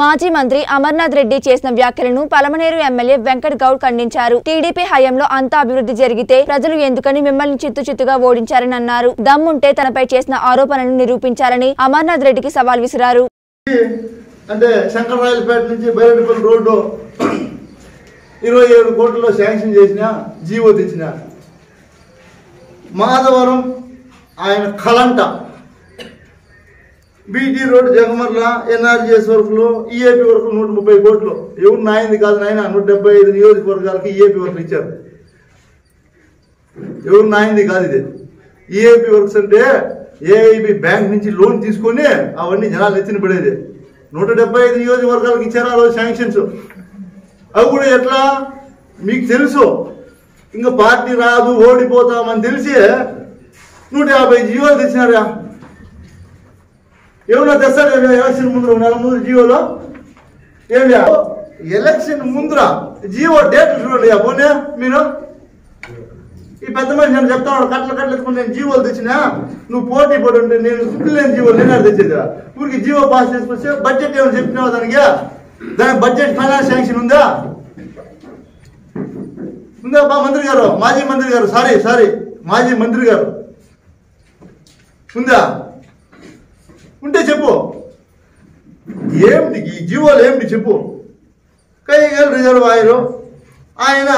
మాజీ మంత్రి అమర్నాథ్ రెడ్డి చేసిన వ్యాఖ్యలను పలమనేరు ఎమ్మెల్యే వెంకట్ గౌడ్ ఖండించారు. టీడీపీ హయాంలో అంతా అభివృద్ధి జరిగితే ప్రజలు ఎందుకని మిమ్మల్ని చిత్తు చిత్తుగా ఓడించారని అన్నారు. దమ్ముంటే తనపై చేసిన ఆరోపణలను నిరూపించాలని అమర్నాథ్ రెడ్డికి సవాల్ విసిరారు. అంటే శంకరరాయలపేట నుంచి బైరెడ్డిపల్లి రోడ్డు ఇరవై ఏడు కోట్లలో శాంక్షన్ చేసిన జీవో తెచ్చిన మాధవరం ఆయన కలంట బీటీ రోడ్ జగమర్ల ఎన్ఆర్జీఎస్ వర్కులు ఈఏపీ వరకు నూట ముప్పై కోట్లు. ఎవరు నాయింది కాదు నాయన నూట డెబ్బై ఐదు నియోజకవర్గాలకి ఈఏపీ వర్కులు ఇచ్చారు. ఎవరు నాయింది కాదు ఇది. ఈఏపీ వర్క్స్ అంటే ఏఐబి బ్యాంక్ నుంచి లోన్ తీసుకొని అవన్నీ జనాలు ఎత్తిన పడేది. నూట డెబ్బై ఐదు నియోజకవర్గాలకు ఇచ్చారు ఆ రోజు శాంక్షన్స్? అవి కూడా ఎట్లా? మీకు తెలుసు. ఇంకా పార్టీ రాదు ఓడిపోతామని తెలిసి నూట యాభై జీవోలు తెచ్చినారా ఏమన్నా తెస్తాడు ఎలక్షన్ ముందు నెల ముందు జియోలో? ఏమి ఎలక్షన్ ముందర జియో డేట్ చూడండి పోనే మీరు? ఈ పెద్ద మనిషి నేను చెప్తాను కట్టలు కట్టలు ఎత్తుకుని నేను జీవోలు తెచ్చినా నువ్వు పోటీ పడి ఉంటే నేను లేని జీవోలు నేను ఆడ తెచ్చేది ఊరికి జీవో పాస్ చేసుకొస్తే బడ్జెట్ ఏమైనా చెప్పినావా దానికి? దానికి బడ్జెట్ ఫైనాన్స్ శాంక్షన్ ఉందా? ఉందా బా మంత్రి గారు? మాజీ మంత్రి గారు సారీ సారీ మాజీ మంత్రి గారు. ఉందా? ఉంటే చెప్పు. ఏమిటి ఈ జీవోలు ఏమిటి చెప్పు. కైగల్ రిజర్వాయరు. ఆయన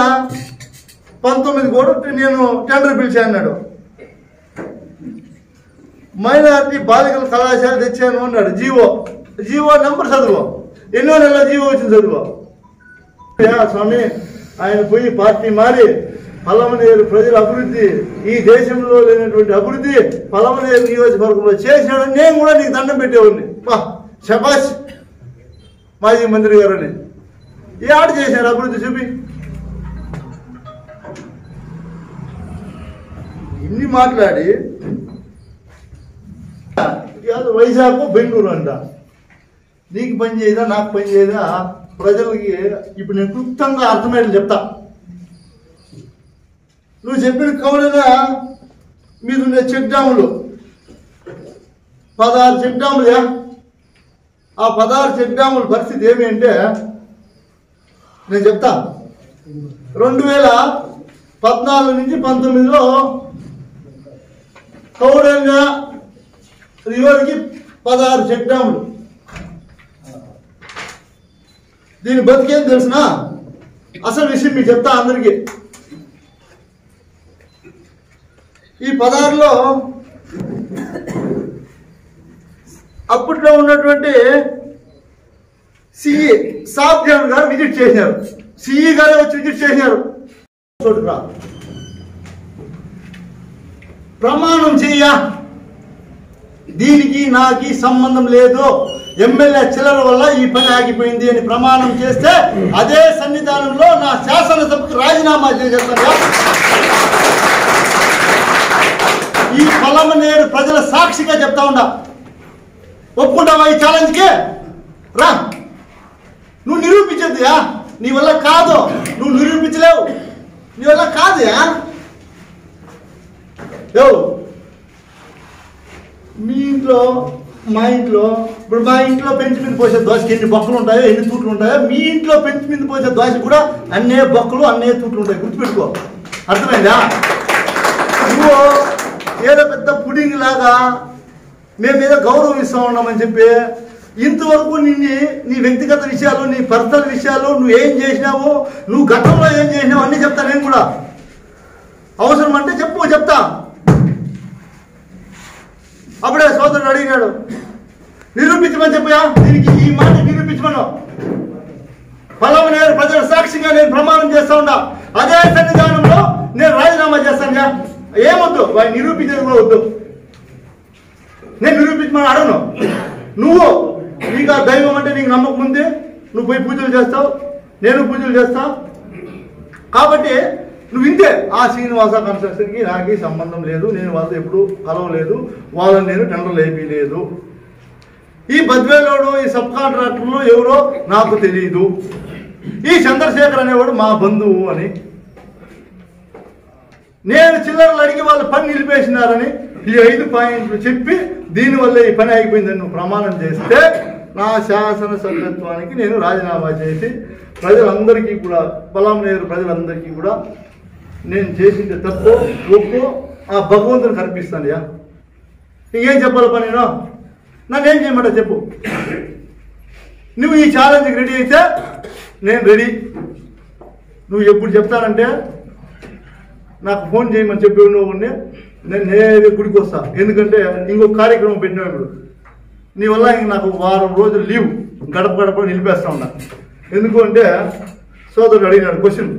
పంతొమ్మిది కోట్లు నేను టెండర్ పిలిచా అన్నాడు. మైనార్టీ బాలికల కళాశాల తెచ్చాను అన్నాడు జీవో. జీవో నెంబర్ చదువు. ఎన్నో నెలల జీవో వచ్చింది చదువు. స్వామి ఆయన పోయి పార్టీ మారి పలమనేరు ప్రజల అభివృద్ధి ఈ దేశంలో లేనటువంటి అభివృద్ధి పలమనేరు నియోజకవర్గంలో చేసినాడు నేను కూడా నీకు దండం పెట్టేవాడిని వా శబాష్ మాజీ మంత్రి గారని. ఏ ఆడ చేశారు అభివృద్ధి చూపి. ఇన్ని మాట్లాడి. వైజాగ్ బెంగళూరు అంట. నీకు పని చేయదా నాకు పని చేయదా? ప్రజలకి ఇప్పుడు నేను క్లుప్తంగా అర్థమయ్యేది చెప్తా. నువ్వు చెప్పిన కవులుగా మీరున్న చెక్ డ్యాములు పదహారు చెక్ డ్యాములు ఆ పదహారు చెక్ డ్యాముల పరిస్థితి ఏమి అంటే నేను చెప్తా. రెండు వేల పద్నాలుగు నుంచి పంతొమ్మిదిలో కౌడంగా రివర్కి పదహారు చెక్ డ్యాములు దీని బతికేం తెలిసిన? అసలు విషయం మీకు చెప్తా అందరికీ. ఈ పదహారులో అప్పట్లో ఉన్నటువంటి సిఈ సాబ్ జాన్ గారు విజిట్ చేశారు. సిఈ గారే వచ్చి విజిట్ చేశారు. ప్రమాణం చెయ్య. దీనికి నాకు సంబంధం లేదు. ఎమ్మెల్యే చిల్లర వల్ల ఈ పని ఆగిపోయింది అని ప్రమాణం చేస్తే అదే సన్నిధానంలో నా శాసనసభకు రాజీనామా చేసేస్తాను. ఈ పొలమనేరు ప్రజల సాక్షిగా చెప్తా ఉన్నా. ఒప్పుకుంటావా ఈ ఛాలెంజ్కి? రా. నువ్వు నిరూపించద్దుయా నీ వల్ల కాదు. నువ్వు నిరూపించలేవు. నీ వల్ల కాదుయా? యో. మీ ఇంట్లో మా ఇంట్లో ఇప్పుడు మా ఇంట్లో పెంచి మీద పోసే దోశకి ఎన్ని బొక్కలు ఉంటాయో ఎన్ని తూట్లు ఉంటాయో మీ ఇంట్లో పెంచి మీద పోసే దోశ కూడా అన్నే బొక్కలు అన్నే తూట్లు ఉంటాయి. గుర్తుపెట్టుకో. అర్థమైందా? నువ్వు ఏదో పెద్ద పుడింగ్ లాగా మేము ఏదో గౌరవిస్తూ ఉన్నామని చెప్పి ఇంతవరకు నిన్ను నీ వ్యక్తిగత విషయాలు నీ పర్సనల్ విషయాలు నువ్వు ఏం చేసినావు నువ్వు గతంలో ఏం చేసినావు అన్నీ చెప్తా నేను కూడా. అవసరం అంటే చెప్పు చెప్తా. అప్పుడే సోదరుడు అడిగినాడు నిరూపించమని చెప్పయా? దీనికి ఈ మాట నిరూపించమను. పలవనేరు ప్రజల సాక్షిగా నేను ప్రమాణం చేస్తా ఉన్నా. అదే సన్నిధానంలో నేను రాజీనామా చేస్తాను ఏమొద్దు? వాడిని నిరూపించేది కూడా వద్దు. నేను నిరూపించమని అడగను. నువ్వు నీకు ఆ దైవం అంటే నీకు నమ్మకం ఉంది నువ్వు పోయి పూజలు చేస్తావు నేను పూజలు చేస్తా. కాబట్టి నువ్వు ఇంతే. ఆ శ్రీనివాస కన్స్ట్రక్షన్కి నాకు సంబంధం లేదు నేను వాళ్ళతో ఎప్పుడు కలవలేదు వాళ్ళని నేను టెండర్లు వేయలేదు. ఈ బద్వేలోడు ఈ సబ్ కాంట్రాక్టర్లు ఎవరో నాకు తెలియదు ఈ చంద్రశేఖర్ అనేవాడు మా బంధువు అని. నేను చిల్లరలు అడిగి వాళ్ళు పని నిలిపేసినారని ఈ ఐదు పాయింట్లు చెప్పి దీనివల్ల ఈ పని అయిపోయిందని నువ్వు ప్రమాణం చేస్తే నా శాసన సభ్యత్వానికి నేను రాజీనామా చేసి ప్రజలందరికీ కూడా పొలంనేరు ప్రజలందరికీ కూడా నేను చేసింది తప్పు ఒప్పు ఆ భగవంతుని కనిపిస్తానయ్యా నీకేం చెప్పాలి పని నేను? నన్ను ఏం చేయమంటా చెప్పు. నువ్వు ఈ ఛాలెంజ్కి రెడీ అయితే నేను రెడీ నువ్వు ఎప్పుడు చెప్తానంటే నాకు ఫోన్ చేయమని చెప్పి నువ్వు నేను నేనే గుడికి వస్తా. ఎందుకంటే ఇంకో కార్యక్రమం పెట్టినా ఇప్పుడు. నీ వల్ల ఇంక నాకు వారం రోజులు లీవ్ గడప గడప నిలిపేస్తా ఉన్నా. ఎందుకు అంటే సోదరుడు అడిగినాడు క్వశ్చన్.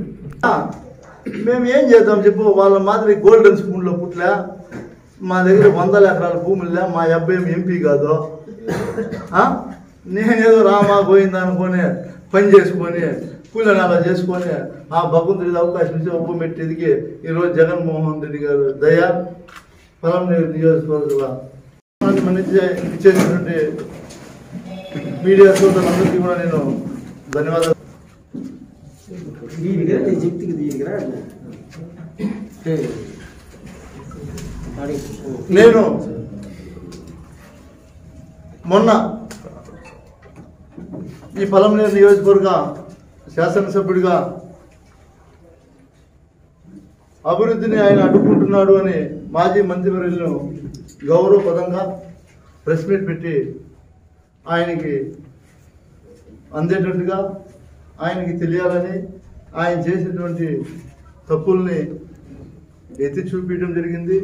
మేము ఏం చేద్దాం చెప్పు వాళ్ళ మాదిరి గోల్డెన్ స్పూన్లో పుట్లే మా దగ్గర వందల ఎకరాల భూములే మా అబ్బాయి ఎంపీ కాదు. నేనేదో రామా గోయిందా అనుకొని పని చేసుకొని కూలని అలా చేసుకొని ఆ భగవంతుడికి అవకాశం ఇచ్చి ఒప్పు పెట్టేదికి ఈరోజు జగన్మోహన్ రెడ్డి గారు దయ పొలం నియోజకవర్గంలో మన ఇచ్చేసినటువంటి మీడియా సోదరులందరికీ కూడా నేను ధన్యవాదాలు. నేను మొన్న ఈ పొలంనేరు నియోజకవర్గ శాసనసభ్యుడిగా అభివృద్ధిని ఆయన అడ్డుకుంటున్నాడు అని మాజీ మంత్రివర్యులను గౌరవపదంగా ప్రెస్ మీట్ పెట్టి ఆయనకి అందేటట్టుగా ఆయనకి తెలియాలని ఆయన చేసినటువంటి తప్పుల్ని ఎత్తి చూపించడం జరిగింది.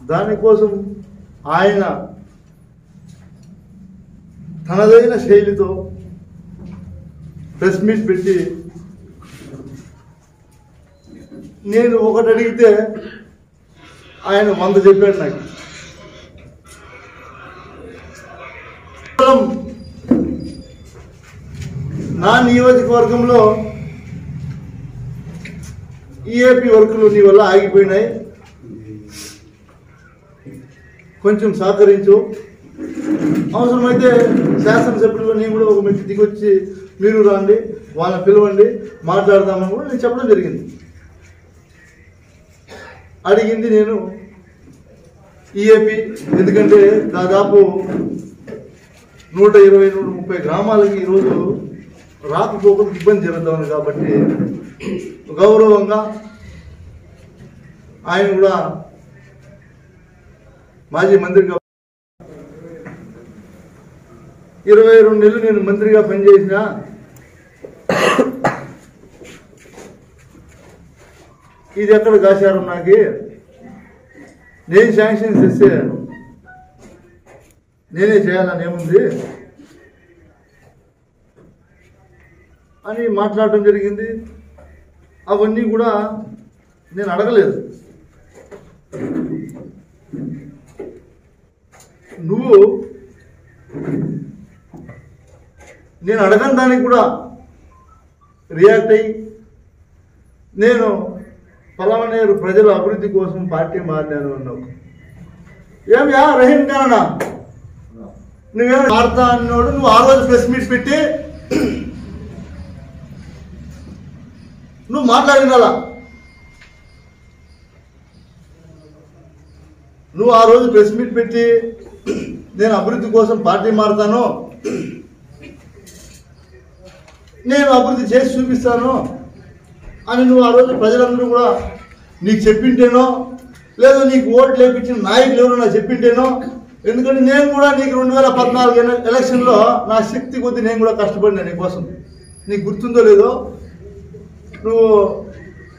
దానికోసం ఆయన తనదైన శైలితో ప్రెస్ మీట్ పెట్టి నేను ఒకటి అడిగితే ఆయన వంద చెప్పాడు నాకు. నా నియోజకవర్గంలో ఈఏపీ వర్కులు నీ వల్ల ఆగిపోయినాయి. కొంచెం సహకరించు. అవసరమైతే శాసనసభ్యులు నేను కూడా ఒక మెట్టి దిగొచ్చి మీరు రండి వాళ్ళని పిలవండి మాట్లాడదామని కూడా నేను చెప్పడం జరిగింది. అడిగింది నేను ఈఏపీ ఎందుకంటే దాదాపు నూట ఇరవై నూట ముప్పై గ్రామాలకి ఈరోజు రాకపోకలు ఇబ్బంది జరుగుతా ఉంది కాబట్టి గౌరవంగా ఆయన కూడా మాజీ మంత్రిగా ఇరవై రెండు నెలలు నేను మంత్రిగా పనిచేసిన ఇది ఎక్కడ కాశారు నాకు? నేను శాంక్షన్ చేస్తే నేనే చేయాలని ఏముంది? అని మాట్లాడటం జరిగింది. అవన్నీ కూడా నేను అడగలేదు. నువ్వు నేను అడగని దానికి కూడా రియాక్ట్ అయ్యి నేను పలమనేరు ప్రజల అభివృద్ధి కోసం పార్టీ మారినాను అన్నావు. ఏమియా రహీం ఖానా? నువ్వేమో మారుతా అన్నోడు నువ్వు ఆ రోజు ప్రెస్ మీట్ పెట్టి నువ్వు మాట్లాడినలా నువ్వు ఆ రోజు ప్రెస్ మీట్ పెట్టి నేను అభివృద్ధి కోసం పార్టీ మారుతాను నేను అభివృద్ధి చేసి చూపిస్తాను అని నువ్వు ఆ రోజు ప్రజలందరూ కూడా నీకు చెప్పింటేనో లేదా నీకు ఓట్లు లేపించిన నాయకులు ఎవరైనా చెప్పింటేనో ఎందుకంటే నేను కూడా నీకు రెండు వేల పద్నాలుగు ఎలక్షన్లో నా శక్తి కొద్దీ నేను కూడా కష్టపడినా నీకోసం నీకు గుర్తుందో లేదో నువ్వు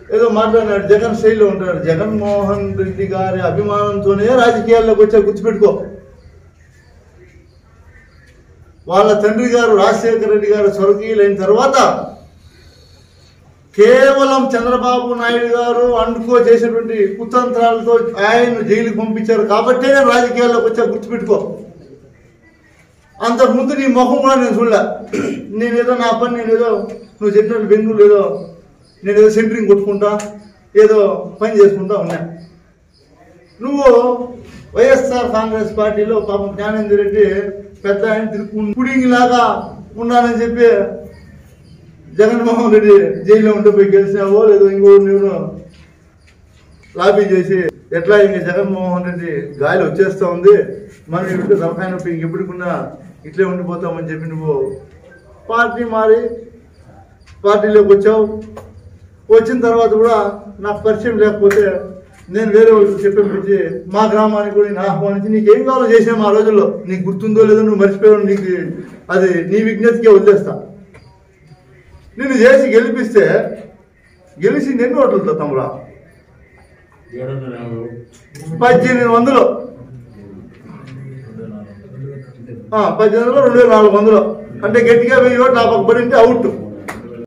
ఏదో మాట్లాడినాడు జగన్ శైలిలో ఉంటాడు. జగన్మోహన్ రెడ్డి గారి అభిమానంతోనే రాజకీయాల్లోకి వచ్చా గుర్తుపెట్టుకో. వాళ్ళ తండ్రి గారు రాజశేఖర రెడ్డి గారు స్వర్గీయులైన తర్వాత కేవలం చంద్రబాబు నాయుడు గారు అండుకో చేసినటువంటి కుతంత్రాలతో ఆయన జైలుకి పంపించారు కాబట్టే నేను రాజకీయాల్లోకి వచ్చా గుర్తుపెట్టుకో. అంతకుముందు నీ మొహం కూడా నేను చూడలే. నేనేదో నా పని నేనేదో నువ్వు చెప్పినట్టు బెంగళూరు ఏదో నేనేదో సెంటరింగ్ కొట్టుకుంటా ఏదో పని చేసుకుంటా ఉన్నా. నువ్వు వైఎస్ఆర్ కాంగ్రెస్ పార్టీలో పాపం జ్ఞానేంద్ర రెడ్డి పెద్ద ఆయన తిరుగు పుడింగిలాగా ఉన్నానని చెప్పి జగన్మోహన్ రెడ్డి జైల్లో ఉండిపోయి గెలిచినావో లేదో ఇంకో నేను లాబీ చేసి ఎట్లా ఇంక జగన్మోహన్ రెడ్డి గాలి వచ్చేస్తా ఉంది? మనం ఇప్పుడు తలకాయ నొప్పి ఇట్లే ఉండిపోతామని చెప్పి నువ్వు పార్టీ మారి పార్టీలోకి వచ్చావు. వచ్చిన తర్వాత కూడా నాకు పరిచయం లేకపోతే నేను వేరే వాళ్ళకి చెప్పి మా గ్రామానికి కూడా నేను ఆహ్వానించి నీకు ఏం కావాలో చేసాము ఆ రోజుల్లో. నీకు గుర్తుందో లేదో నువ్వు మర్చిపోయావు నీకు అది నీ విజ్ఞతకే వదిలేస్తా. నిన్ను చేసి గెలిపిస్తే గెలిచింది ఎన్ని ఓట్లతో తమ్ముడా? పద్దెనిమిది వందలు. పద్దెనిమిది వందలు రెండు వేల నాలుగు వందలు. అంటే గట్టిగా వెయ్యి ఓట్లు ఆ పక్క పడి ఉంటే అవుట్